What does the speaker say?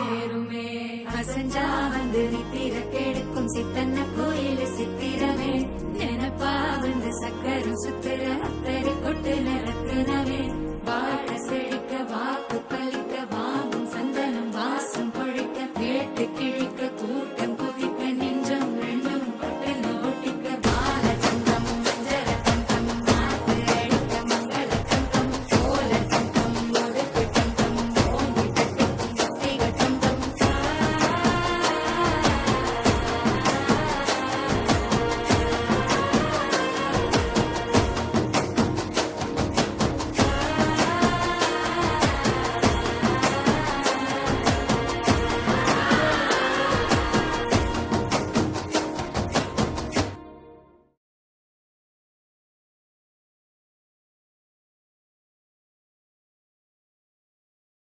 சேருமே அசஞ்சா வந்து நித்திர கெடுக்கும் சித்தன்ன கோயில்